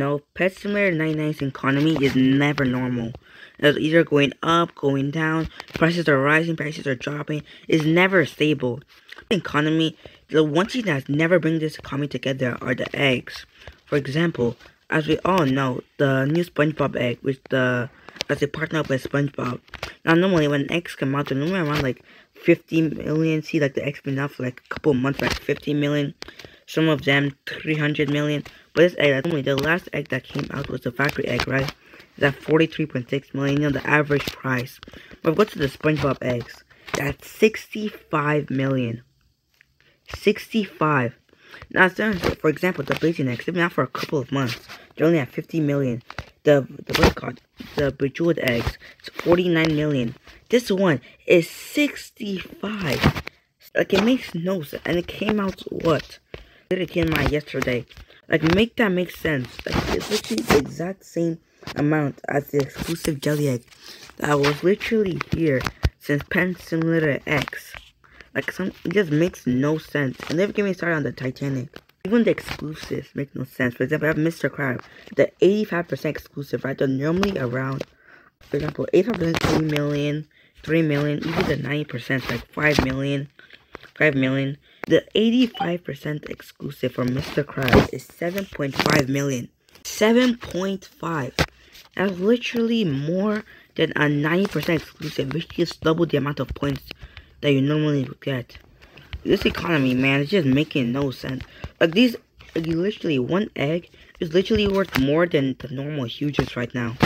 No, Pet Simulator 99's economy is never normal. It's either going up, going down, prices are rising, prices are dropping. It's never stable. The economy, the one thing that's never bring this economy together are the eggs. For example, as we all know, the new SpongeBob egg, which the as they partner up with SpongeBob. Now normally when eggs come out, they're normally around like 50 million. See like the eggs been out for like a couple months, like 50 million. Some of them 300 million. But this egg, only the last egg that came out was the factory egg, right? Is at 43.6 million, you know, the average price. But what's the SpongeBob eggs. That's 65 million. 65. Now, for example, the blazing eggs, they've been out for a couple of months. They're only at 50 million. The, the what's called? The bejeweled eggs, it's 49 million. This one is 65. Like, it makes no sense. And it came out, what? Did it came out yesterday. Like, make that make sense. Like, it's literally the exact same amount as the exclusive jelly egg that was literally here since Pet Simulator X. Like, some, it just makes no sense. And never get me started on the Titanic. Even the exclusives make no sense. For example, I have Mr. Crab, the 85% exclusive, right? They're normally around, for example, 85% 3 million, 3 million, even the 90% like 5 million, 5 million. The 85% exclusive for Mr. Krabs is 7.5 million. 7.5. That's literally more than a 90% exclusive, which gives double the amount of points that you normally would get. This economy, man, is just making no sense. Like these, like literally one egg is literally worth more than the normal huges right now.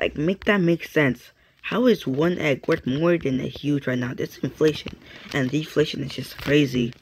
Like, make that make sense. How is one egg worth more than a huge right now? This inflation and deflation is just crazy.